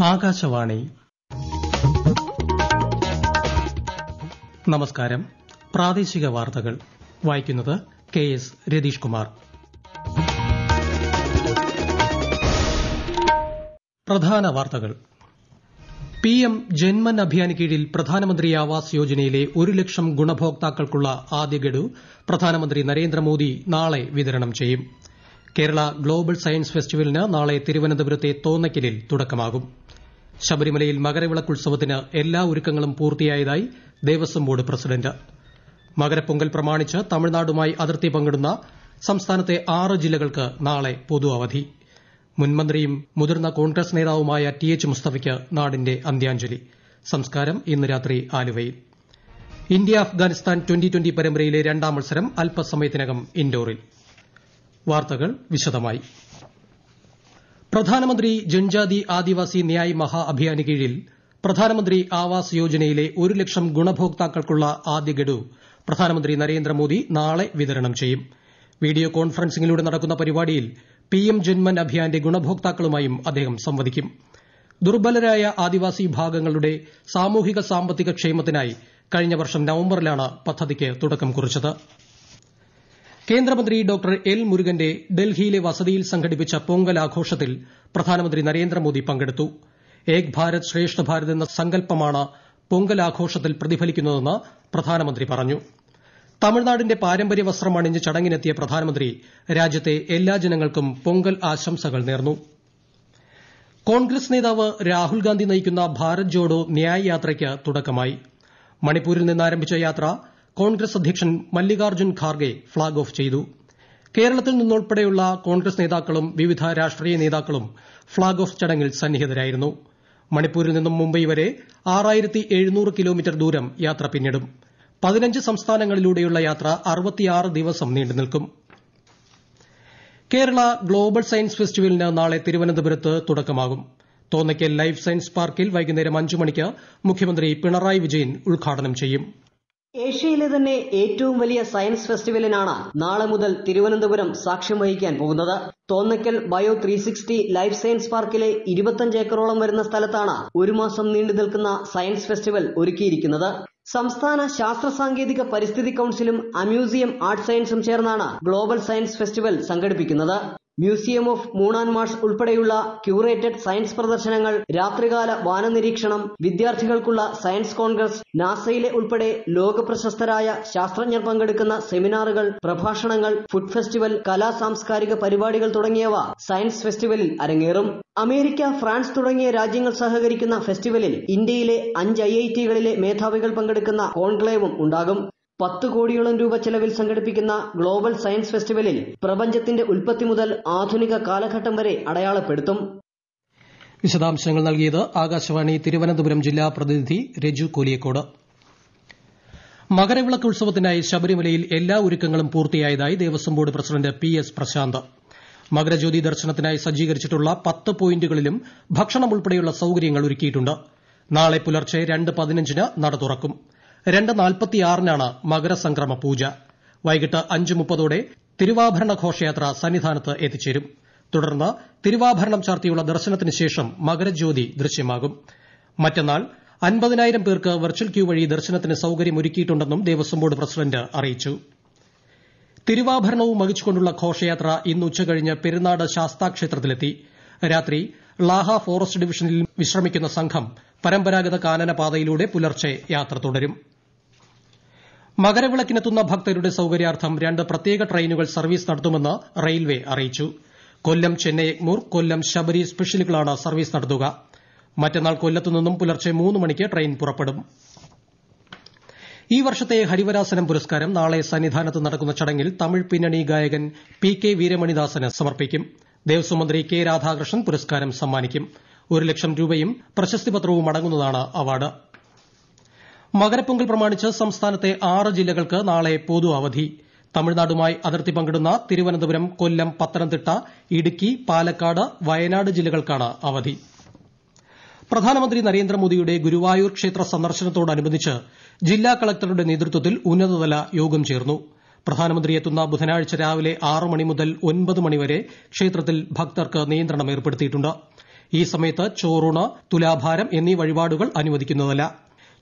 ആകാശവാണി. നമസ്കാരം. പ്രാദേശിക വാർത്തകൾ. വായിക്കുന്നത് കെ എസ് രതീഷ് കുമാർ. പ്രധാന വാർത്തകൾ. പി എം ജന്മൻ അഭിയാന് കീഴിൽ പ്രധാനമന്ത്രി ആവാസ് യോജനയിലെ ഒരു ലക്ഷം ഗുണഭോക്താക്കൾക്കുള്ള ആദ്യ ഗഡു പ്രധാനമന്ത്രി നരേന്ദ്രമോദി നാളെ വിതരണം ചെയ്യും. കേരള ഗ്ലോബൽ സയൻസ് ഫെസ്റ്റിവലിന് നാളെ തിരുവനന്തപുരത്തെ തോന്നയ്ക്കലിൽ തുടക്കമാകും. ശബരിമലയിൽ മകരവിളക്കുത്സവത്തിന് എല്ലാ ഒരുക്കങ്ങളും പൂർത്തിയായതായി ദേവസ്വം ബോർഡ് പ്രസിഡന്റ്. മകരപ്പൊങ്കൽ പ്രമാണിച്ച് തമിഴ്നാടുമായി അതിർത്തി പങ്കിടുന്ന സംസ്ഥാനത്തെ ആറ് ജില്ലകൾക്ക് നാളെ പൊതു അവധി മുൻമന്ത്രിയും മുതിർന്ന കോൺഗ്രസ് നേതാവുമായ ടി എച്ച് മുസ്തഫയ്ക്ക് നാടിന്റെ അന്ത്യാഞ്ജലി. സംസ്കാരം ഇന്ന് രാത്രി ആലുവയിൽ. ഇന്ത്യ അഫ്ഗാനിസ്ഥാൻ ട്വന്റി ട്വന്റി പരമ്പരയിലെ രണ്ടാം മത്സരം അല്പസമയത്തിനകം ഇൻഡോറിൽ. വാർത്തകൾ വിശദമായി. പ്രധാനമന്ത്രി ജൻജാതി ആദിവാസി ന്യായ് മഹാ അഭിയാന് കീഴിൽ പ്രധാനമന്ത്രി ആവാസ് യോജനയിലെ ഒരു ലക്ഷം ഗുണഭോക്താക്കൾക്കുള്ള ആദ്യ ഗഡു പ്രധാനമന്ത്രി നരേന്ദ്രമോദി നാളെ വിതരണം ചെയ്യും. വീഡിയോ കോൺഫറൻസിംഗിലൂടെ നടക്കുന്ന പരിപാടിയിൽ പിഎം ജൻമൻ അഭിയാന്റെ ഗുണഭോക്താക്കളുമായും അദ്ദേഹം സംവദിക്കും. ദുർബലരായ ആദിവാസി വിഭാഗങ്ങളുടെ സാമൂഹിക സാമ്പത്തിക ക്ഷേമത്തിനായി കഴിഞ്ഞ വർഷം നവംബറിലാണ് പദ്ധതിക്ക് തുടക്കം കുറിച്ചത്. കേന്ദ്രമന്ത്രി ഡോക്ടർ എൽ മുരുകന്റെ ഡൽഹിയിലെ വസതിയിൽ സംഘടിപ്പിച്ച പൊങ്കൽ ആഘോഷത്തിൽ പ്രധാനമന്ത്രി നരേന്ദ്രമോദി പങ്കെടുത്തു. ഏക് ഭാരത് ശ്രേഷ്ഠ ഭാരത് എന്ന സങ്കല്പമാണ് പൊങ്കൽ ആഘോഷത്തിൽ പ്രതിഫലിക്കുന്നതെന്ന് പ്രധാനമന്ത്രി പറഞ്ഞു. തമിഴ്നാടിന്റെ പാരമ്പര്യ വസ്ത്രം അണിഞ്ഞ് ചടങ്ങിനെത്തിയ പ്രധാനമന്ത്രി രാജ്യത്തെ എല്ലാ ജനങ്ങൾക്കും പൊങ്കൽ ആശംസകൾ നേർന്നു. കോൺഗ്രസ് നേതാവ് രാഹുൽഗാന്ധി നയിക്കുന്ന ഭാരത് ജോഡോ ന്യായ് യാത്രയ്ക്ക് തുടക്കമായി. മണിപ്പൂരിൽ നിന്നാരംഭിച്ച യാത്ര കോൺഗ്രസ് അധ്യക്ഷൻ മല്ലികാർജുൻ ഖാർഗെ ഫ്ളാഗ് ഓഫ് ചെയ്തു. കേരളത്തിൽ നിന്നുൾപ്പെടെയുള്ള കോൺഗ്രസ് നേതാക്കളും വിവിധ രാഷ്ട്രീയ നേതാക്കളും ഫ്ളാഗ് ഓഫ് ചടങ്ങിൽ സന്നിഹിതരായിരുന്നു. മണിപ്പൂരിൽ നിന്നും മുംബൈ വരെ ആറായിരത്തി എഴുന്നൂറ് കിലോമീറ്റർ ദൂരം യാത്ര പിന്നിടും. പതിനഞ്ച് സംസ്ഥാനങ്ങളിലൂടെയുള്ള യാത്ര അറുപത്തിയാറ് ദിവസം നീണ്ടുനിൽക്കും കേരള ഗ്ലോബൽ സയൻസ് ഫെസ്റ്റിവലിന് നാളെ തിരുവനന്തപുരത്ത് തുടക്കമാകും. തോന്നയ്ക്കൽ ലൈഫ് സയൻസ് പാർക്കിൽ വൈകുന്നേരം അഞ്ചു മണിക്ക് മുഖ്യമന്ത്രി പിണറായി വിജയൻ ഉദ്ഘാടനം ചെയ്യും. ഏഷ്യയിലെ തന്നെ ഏറ്റവും വലിയ സയൻസ് ഫെസ്റ്റിവലിനാണ് നാളെ മുതൽ തിരുവനന്തപുരം സാക്ഷ്യം വഹിക്കാൻ പോകുന്നത്. Thonnakkal bio three sixty life science പാർക്കിലെ ഇരുപത്തഞ്ച് ഏക്കറോളം വരുന്ന സ്ഥലത്താണ് ഒരു മാസം നീണ്ടു നിൽക്കുന്ന സയൻസ് ഫെസ്റ്റിവൽ ഒരുക്കിയിരിക്കുന്നത്. സംസ്ഥാന ശാസ്ത്ര സാങ്കേതിക പരിസ്ഥിതി കൌൺസിലും അമ്യൂസിയം ആർട്ട് സയൻസും ചേർന്നാണ് ഗ്ലോബൽ സയൻസ് ഫെസ്റ്റിവൽ സംഘടിപ്പിക്കുന്നത്. മ്യൂസിയം ഓഫ് മൂണാൻമാഷ് ഉൾപ്പെടെയുള്ള ക്യൂറേറ്റഡ് സയൻസ് പ്രദർശനങ്ങൾ രാത്രികാല വാനനിരീക്ഷണം വിദ്യാർത്ഥികൾക്കുള്ള സയൻസ് കോൺഗ്രസ് നാസയിലെ ഉൾപ്പെടെ ലോക പ്രശസ്തരായ ശാസ്ത്രജ്ഞർ പങ്കെടുക്കുന്ന സെമിനാറുകൾ പ്രഭാഷണങ്ങൾ ഫുഡ് ഫെസ്റ്റിവൽ കലാ സാംസ്കാരിക പരിപാടികൾ തുടങ്ങിയവ സയൻസ് ഫെസ്റ്റിവലിൽ അരങ്ങേറും. അമേരിക്ക ഫ്രാൻസ് തുടങ്ങിയ രാജ്യങ്ങൾ സഹകരിക്കുന്ന ഫെസ്റ്റിവലിൽ ഇന്ത്യയിലെ അഞ്ച് ഐ ഐ ടികളിലെ മേധാവികൾ പങ്കെടുക്കുന്ന കോൺക്ലേവും ഉണ്ടാകും. പത്ത് കോടിയോളം രൂപ ചെലവിൽ സംഘടിപ്പിക്കുന്ന ഗ്ലോബൽ സയൻസ് ഫെസ്റ്റിവലിൽ പ്രപഞ്ചത്തിന്റെ ഉൽപ്പത്തി മുതൽ ആധുനിക കാലഘട്ടം വരെ അടയാളപ്പെടുത്തും. വിശദാംശങ്ങൾ നൽകിയത് ആകാശവാണി തിരുവനന്തപുരം ജില്ലാ പ്രതിനിധി രജു കോലിയക്കോട്. മകരവിളക്ക് ഉത്സവത്തിനായി ശബരിമലയിൽ എല്ലാ ഒരുക്കങ്ങളും പൂർത്തിയായതായി Devaswom board president P S Prashanth. Makarajyothi ദർശനത്തിനായി സജ്ജീകരിച്ചിട്ടുള്ള പത്ത് പോയിന്റുകളിലും ഭക്ഷണം ഉൾപ്പെടെയുള്ള സൌകര്യങ്ങൾ ഒരുക്കിയിട്ടുണ്ട്. നാളെ പുലർച്ചെ രണ്ട് പതിനഞ്ചിന് നട തുറക്കും. രണ്ട് നാൽപ്പത്തിയാറിനാണ് മകരസംക്രമ പൂജ വൈകിട്ട് അഞ്ച് മുപ്പതോടെ തിരുവാഭരണ ഘോഷയാത്ര സന്നിധാനത്ത് എത്തിച്ചേരും. തുടർന്ന് തിരുവാഭരണം ചാർത്തിയുള്ള ദർശനത്തിന് ശേഷം മകരജ്യോതി ദൃശ്യമാകും. മറ്റന്നാൾ അൻപതിനായിരം പേർക്ക് വെർച്വൽ ക്യൂ വഴി ദർശനത്തിന് സൌകര്യമൊരുക്കിയിട്ടുണ്ടെന്നും ദേവസ്വം ബോർഡ് പ്രസിഡന്റ് അറിയിച്ചു. തിരുവാഭരണവും വഹിച്ചുകൊണ്ടുള്ള ഘോഷയാത്ര ഇന്ന് ഉച്ചകഴിഞ്ഞ് പെരുന്നാട് ശാസ്താക്ഷേത്രത്തിലെത്തി. രാത്രി ലാഹ ഫോറസ്റ്റ് ഡിവിഷനിൽ വിശ്രമിക്കുന്ന സംഘം പരമ്പരാഗത കാനന പാതയിലൂടെ പുലർച്ചെ യാത്ര തുടരും. മകരവിളക്കിനെത്തുന്ന ഭക്തരുടെ സൌകര്യാർത്ഥം രണ്ട് പ്രത്യേക ട്രെയിനുകൾ സർവീസ് നടത്തുമെന്ന് റെയിൽവേ അറിയിച്ചു. കൊല്ലം ചെന്നൈ എഗ്മൂർ കൊല്ലം ശബരി സ്പെഷ്യലുകളാണ് സർവീസ് നടത്തുക. മറ്റന്നാൾ കൊല്ലത്തു നിന്നും പുലർച്ചെ മൂന്ന് മണിക്ക് ട്രെയിൻ പുറപ്പെടും. ഈ വർഷത്തെ ഹരിവരാസനം പുരസ്കാരം നാളെ സന്നിധാനത്ത് നടക്കുന്ന ചടങ്ങിൽ തമിഴ് പിന്നണി ഗായകൻ പി കെ വീരമണിദാസന് സമർപ്പിക്കും. ദേവസ്വം മന്ത്രി കെ രാധാകൃഷ്ണൻ പുരസ്കാരം സമ്മാനിക്കും. ഒരു ലക്ഷം രൂപയും പ്രശസ്തിപത്രവും അടങ്ങുന്നതാണ് അവാർഡ്. മകരപ്പൊങ്കൽ പ്രമാണിച്ച് സംസ്ഥാനത്തെ ആറ് ജില്ലകൾക്ക് നാളെ പൊതു അവധി തമിഴ്നാടുമായി അതിർത്തി പങ്കിടുന്ന തിരുവനന്തപുരം കൊല്ലം പത്തനംതിട്ട ഇടുക്കി പാലക്കാട് വയനാട് ജില്ലകൾക്കാണ് അവധി. പ്രധാനമന്ത്രി നരേന്ദ്രമോദിയുടെ ഗുരുവായൂർ ക്ഷേത്ര സന്ദർശനത്തോടനുബന്ധിച്ച് ജില്ലാ കളക്ടറുടെ നേതൃത്വത്തിൽ ഉന്നതതല യോഗം ചേർന്നു. പ്രധാനമന്ത്രി എത്തുന്ന ബുധനാഴ്ച രാവിലെ ആറ് മണി മുതൽ ഒൻപത് മണിവരെ ക്ഷേത്രത്തിൽ ഭക്തർക്ക് നിയന്ത്രണം ഏർപ്പെടുത്തിയിട്ടുണ്ട്. ഈ സമയത്ത് ചോറൂണ് തുലാഭാരം എന്നീ വഴിപാടുകൾ അനുവദിക്കുന്നതല്ല.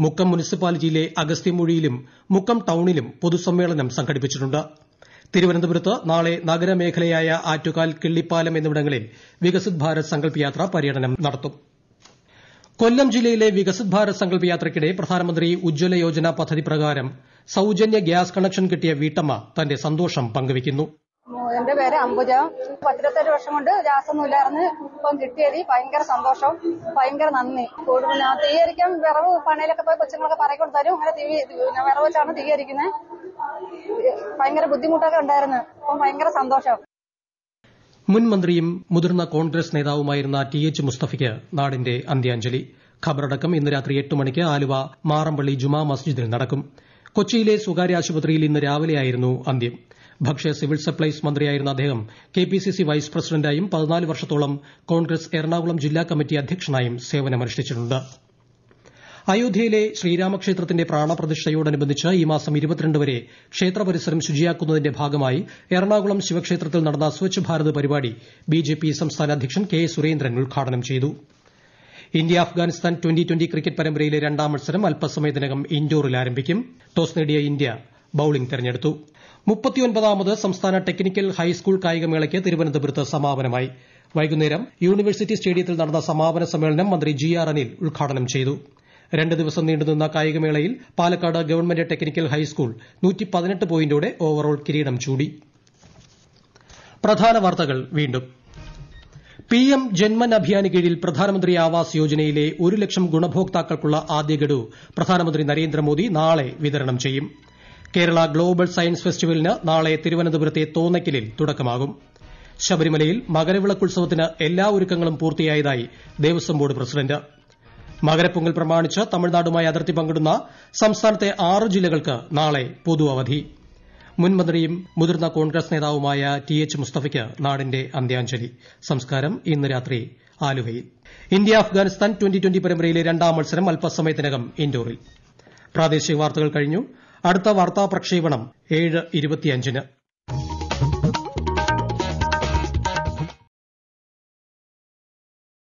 മുക്കം മുനിസിപ്പാലിറ്റിയിലെ അഗസ്ത്യമൊഴിയിലും മുക്കം ടൌണിലും പൊതുസമ്മേളനം സംഘടിപ്പിച്ചിട്ടുണ്ട്. തിരുവനന്തപുരത്ത് നാളെ നഗരമേഖലയായ ആറ്റുകാൽ കിള്ളിപ്പാലം എന്നിവിടങ്ങളിൽ വികസിത് ഭാരത് സങ്കല്പ് യാത്ര പര്യടനം നടത്തും. കൊല്ലം ജില്ലയിലെ വികസിത് ഭാരത് സങ്കല്പ് യാത്രയ്ക്കിടെ പ്രധാനമന്ത്രി ഉജ്ജ്വല യോജന പദ്ധതി പ്രകാരം സൌജന്യ ഗ്യാസ് കണക്ഷൻ കിട്ടിയ വീട്ടമ്മ തന്റെ സന്തോഷം പങ്കുവയ്ക്കുന്നു. എന്റെ പേര് അംബുജ. പത്തിരുപത്തേഴ് വർഷം കൊണ്ട് ഗ്യാസൊന്നും ഇല്ലായിരുന്നു ഇപ്പം കിട്ടിയത്. ഭയങ്കര സന്തോഷം. ഭയങ്കര നന്ദി. കൂടുതൽ തീയരിക്കാൻ വിറവ് പണയിലൊക്കെ പോയി കൊച്ചുങ്ങളൊക്കെ പറയിക്കൊണ്ട് തരും അങ്ങനെ തീ വിറവ് വെച്ചാണ് തീയരിക്കുന്നത് ഭയങ്കര ബുദ്ധിമുട്ടൊക്കെ ഉണ്ടായിരുന്നു. അപ്പം ഭയങ്കര സന്തോഷം. മുൻ മന്ത്രിയും മുതിർന്ന കോൺഗ്രസ് നേതാവുമായിരുന്ന ടി എച്ച് മുസ്തഫയ്ക്ക് നാടിന്റെ അന്ത്യാഞ്ജലി. ഖബറടക്കം ഇന്ന് രാത്രി എട്ട് മണിക്ക് ആലുവ മാറമ്പള്ളി ജുമാ മസ്ജിദിൽ നടക്കും. കൊച്ചിയിലെ സ്വകാര്യ ആശുപത്രിയിൽ ഇന്ന് രാവിലെയായിരുന്നു അന്ത്യം. ഭക്ഷ്യ സിവിൽ സപ്ലൈസ് മന്ത്രിയായിരുന്ന അദ്ദേഹം K P C C vice പ്രസിഡന്റായും പതിനാല് വർഷത്തോളം കോൺഗ്രസ് എറണാകുളം ജില്ലാ കമ്മിറ്റി അധ്യക്ഷനായും സേവനമനുഷ്ഠിച്ചിട്ടുണ്ട്. അയോധ്യയിലെ ശ്രീരാമക്ഷേത്രത്തിന്റെ പ്രാണപ്രതിഷ്ഠയോടനുബന്ധിച്ച് ഈ മാസം വരെ ക്ഷേത്ര പരിസരം ശുചിയാക്കുന്നതിന്റെ ഭാഗമായി എറണാകുളം ശിവക്ഷേത്രത്തിൽ നടന്ന സ്വച്ഛ് ഭാരത് പരിപാടി ബിജെപി സംസ്ഥാന അധ്യക്ഷൻ കെ സുരേന്ദ്രൻ ഉദ്ഘാടനം ചെയ്തു. India Afghanistan twenty twenty cricket പരമ്പരയിലെ രണ്ടാം മത്സരം അല്പസമയത്തിനകം ഇൻഡോറിൽ ആരംഭിക്കും. ടോസ് നേടിയ ഇന്ത്യ ബൌളിംഗ് തെരഞ്ഞെടുത്തു. മുപ്പത്തിയൊൻപതാമത് സംസ്ഥാന ടെക്നിക്കൽ ഹൈസ്കൂൾ കായികമേളയ്ക്ക് തിരുവനന്തപുരത്ത് സമാപനമായി. വൈകുന്നേരം യൂണിവേഴ്സിറ്റി സ്റ്റേഡിയത്തിൽ നടന്ന സമാപന സമ്മേളനം മന്ത്രി ജി ആർ അനിൽ ഉദ്ഘാടനം ചെയ്തു. രണ്ട് ദിവസം നീണ്ടുനിന്ന കായികമേളയിൽ Palakkad government technical high school പോയിന്റോടെ overall കിരീടം ചൂടി. പ്രധാന വാർത്തകൾ വീണ്ടും. പി എം ജന്മൻ അഭിയാന് കീഴിൽ പ്രധാനമന്ത്രി ആവാസ് യോജനയിലെ ഒരു ലക്ഷം ഗുണഭോക്താക്കൾക്കുള്ള ആദ്യ ഗഡു പ്രധാനമന്ത്രി നരേന്ദ്രമോദി നാളെ വിതരണം ചെയ്യും. കേരള ഗ്ലോബൽ സയൻസ് ഫെസ്റ്റിവലിന് നാളെ തിരുവനന്തപുരത്തെ തോന്നയ്ക്കലിൽ തുടക്കമാകും. ശബരിമലയിൽ മകരവിളക്കുത്സവത്തിന് എല്ലാ ഒരുക്കങ്ങളും പൂർത്തിയായതായി ദേവസ്വം ബോർഡ് പ്രസിഡന്റ്. മകരപ്പൊങ്കൽ പ്രമാണിച്ച് തമിഴ്നാടുമായി അതിർത്തി പങ്കിടുന്ന സംസ്ഥാനത്തെ ആറ് ജില്ലകൾക്ക് നാളെ പൊതു അവധി മുൻമന്ത്രിയും മുതിർന്ന കോൺഗ്രസ് നേതാവുമായ ടി എച്ച് മുസ്തഫയ്ക്ക് നാടിന്റെ അന്ത്യാഞ്ജലി. സംസ്കാരം ഇന്ന് രാത്രി ആലുവയിൽ. ഇന്ത്യ അഫ്ഗാനിസ്ഥാൻ ട്വന്റി ട്വന്റി പരമ്പരയിലെ രണ്ടാം മത്സരം അല്പസമയത്തിനകം ഇൻഡോറിൽ. പ്രാദേശിക വാർത്തകൾ കഴിഞ്ഞു. അടുത്ത വാർത്താ പ്രക്ഷേപണം ഏഴ് ഇരുപത്തിയഞ്ചിന്.